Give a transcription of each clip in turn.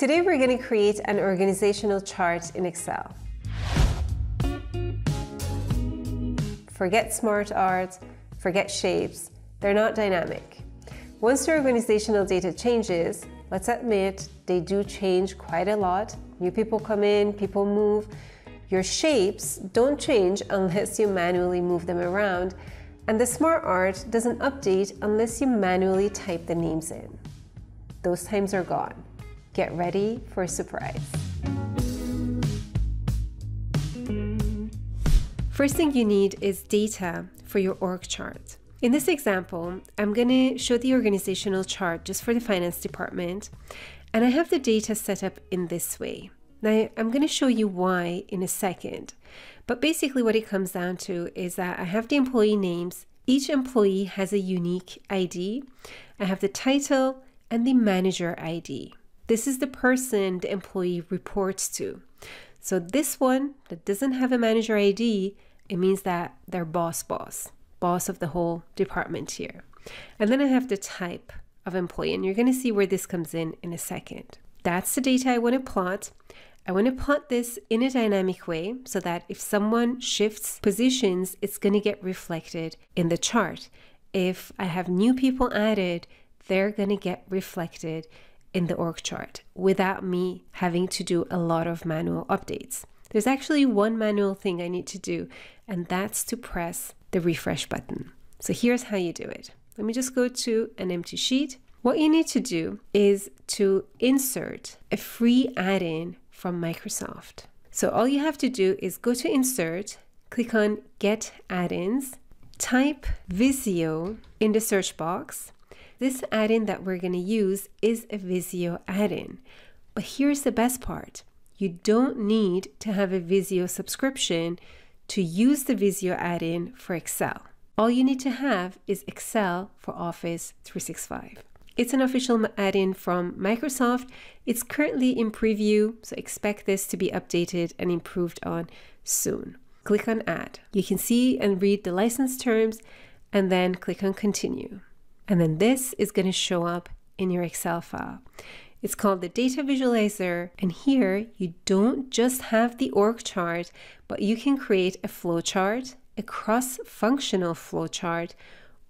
Today we're going to create an organizational chart in Excel. Forget smart art, forget shapes, they're not dynamic. Once your organizational data changes, let's admit they do change quite a lot. New people come in, people move. Your shapes don't change unless you manually move them around, and the smart art doesn't update unless you manually type the names in. Those times are gone. Get ready for a surprise. First thing you need is data for your org chart. In this example, I'm going to show the organizational chart just for the finance department, and I have the data set up in this way. Now, I'm going to show you why in a second, but basically what it comes down to is that I have the employee names. Each employee has a unique ID. I have the title and the manager ID. This is the person the employee reports to. So this one that doesn't have a manager ID, it means that they're boss boss, boss of the whole department here. And then I have the type of employee, and you're going to see where this comes in in a second. That's the data I want to plot. I want to plot this in a dynamic way so that if someone shifts positions, it's going to get reflected in the chart. If I have new people added, they're going to get reflected in the org chart without me having to do a lot of manual updates. There's actually one manual thing I need to do, and that's to press the refresh button. So here's how you do it. Let me just go to an empty sheet. What you need to do is to insert a free add-in from Microsoft. So all you have to do is go to insert, click on get add-ins, type Visio in the search box. This add-in that we're going to use is a Visio add-in. But here's the best part. You don't need to have a Visio subscription to use the Visio add-in for Excel. All you need to have is Excel for Office 365. It's an official add-in from Microsoft. It's currently in preview, so expect this to be updated and improved on soon. Click on Add. You can see and read the license terms and then click on Continue. And then this is going to show up in your Excel file. It's called the data visualizer. And here you don't just have the org chart, but you can create a flow chart, a cross-functional flow chart,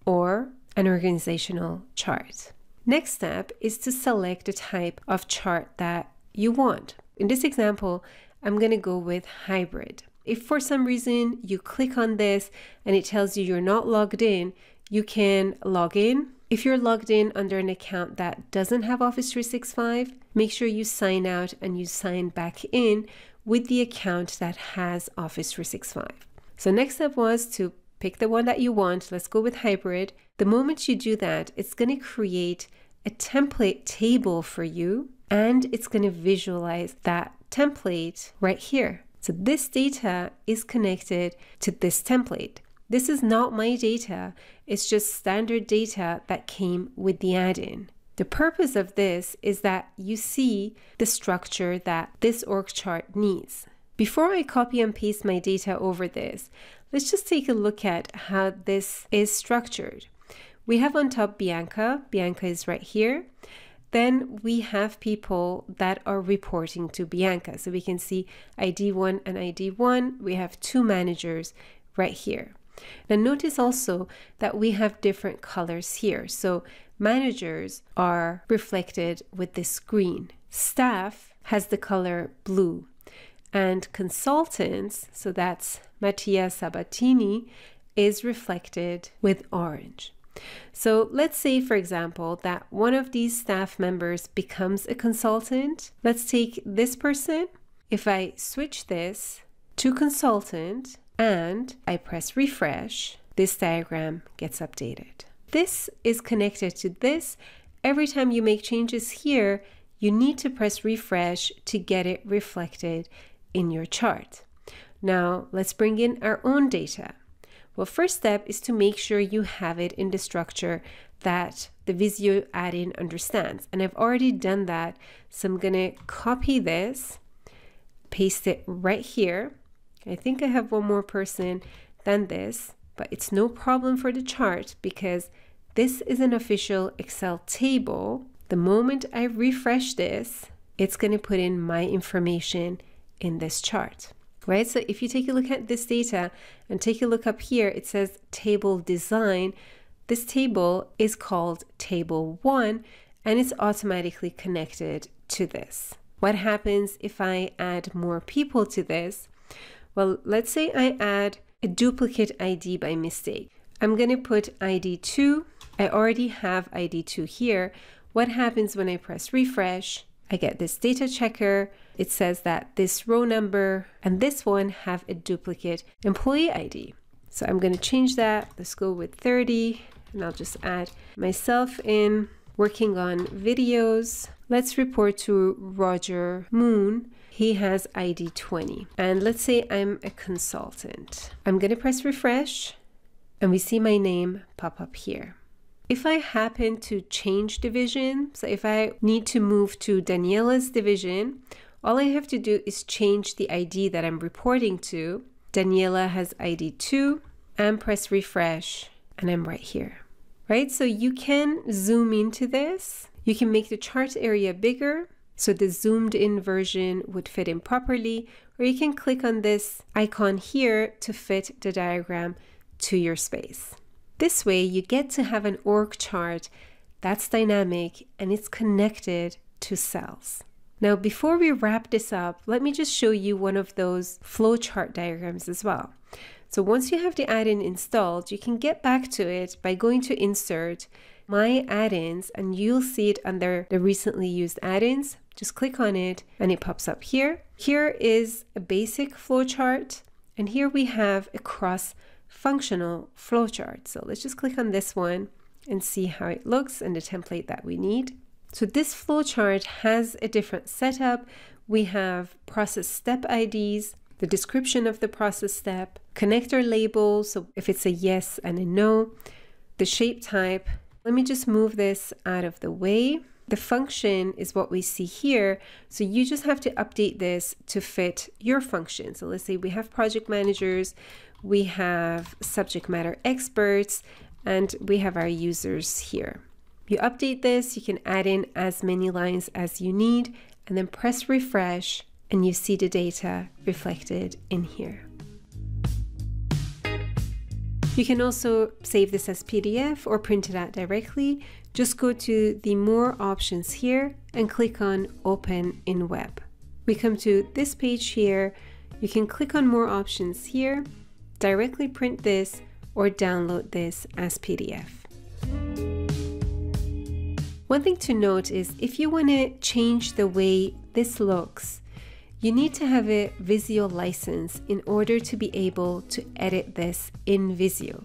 or an organizational chart. Next step is to select the type of chart that you want. In this example, I'm going to go with hybrid. If for some reason you click on this and it tells you you're not logged in, you can log in. If you're logged in under an account that doesn't have Office 365, make sure you sign out and you sign back in with the account that has Office 365. So next step was to pick the one that you want. Let's go with hybrid. The moment you do that, it's going to create a template table for you and it's going to visualize that template right here. So this data is connected to this template. This is not my data, it's just standard data that came with the add-in. The purpose of this is that you see the structure that this org chart needs. Before I copy and paste my data over this, let's just take a look at how this is structured. We have on top Bianca, Bianca is right here. Then we have people that are reporting to Bianca. So we can see ID1 and ID1. We have two managers right here. Now notice also that we have different colors here. So managers are reflected with this green. Staff has the color blue. And consultants, so that's Mattia Sabatini, is reflected with orange. So let's say, for example, that one of these staff members becomes a consultant. Let's take this person. If I switch this to consultant, and I press refresh, this diagram gets updated. This is connected to this. Every time you make changes here, you need to press refresh to get it reflected in your chart. Now let's bring in our own data. Well, first step is to make sure you have it in the structure that the Visio add-in understands. And I've already done that. So I'm gonna copy this, paste it right here. I think I have one more person than this, but it's no problem for the chart because this is an official Excel table. The moment I refresh this, it's going to put in my information in this chart, right? So if you take a look at this data and take a look up here, it says table design. This table is called table one and it's automatically connected to this. What happens if I add more people to this? Well, let's say I add a duplicate ID by mistake. I'm going to put ID2. I already have ID2 here. What happens when I press refresh? I get this data checker. It says that this row number and this one have a duplicate employee ID. So I'm going to change that. Let's go with 30 and I'll just add myself in working on videos. Let's report to Roger Moon. He has ID 20. And let's say I'm a consultant. I'm going to press refresh and we see my name pop up here. If I happen to change division, so if I need to move to Daniela's division, all I have to do is change the ID that I'm reporting to. Daniela has ID 2 and press refresh and I'm right here, right? So you can zoom into this. You can make the chart area bigger so the zoomed in version would fit in properly, or you can click on this icon here to fit the diagram to your space. This way, you get to have an org chart that's dynamic and it's connected to cells. Now, before we wrap this up, let me just show you one of those flowchart diagrams as well. So once you have the add-in installed, you can get back to it by going to Insert, My Add-ins, and you'll see it under the recently used add-ins. Just click on it and it pops up here. Here is a basic flowchart, and here we have a cross functional flowchart. So let's just click on this one and see how it looks and the template that we need. So this flowchart has a different setup. We have process step IDs, the description of the process step, connector labels, so if it's a yes and a no, the shape type. Let me just move this out of the way. The function is what we see here. So you just have to update this to fit your function. So let's say we have project managers, we have subject matter experts, and we have our users here. You update this, you can add in as many lines as you need, and then press refresh, and you see the data reflected in here. You can also save this as PDF or print it out directly. Just go to the More options here and click on Open in Web. We come to this page here. You can click on More options here directly print this or download this as PDF. One thing to note is if you want to change the way this looks, you need to have a Visio license in order to be able to edit this in Visio.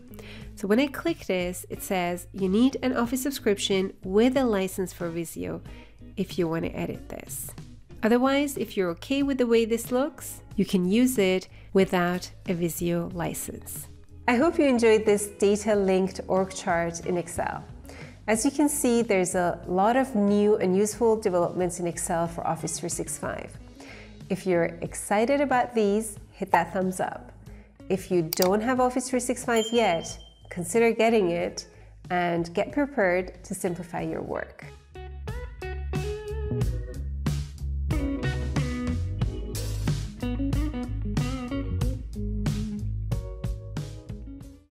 So when I click this, it says you need an Office subscription with a license for Visio if you want to edit this. Otherwise, if you're okay with the way this looks, you can use it without a Visio license. I hope you enjoyed this data-linked org chart in Excel. As you can see, there's a lot of new and useful developments in Excel for Office 365. If you're excited about these, hit that thumbs up. If you don't have Office 365 yet, consider getting it and get prepared to simplify your work.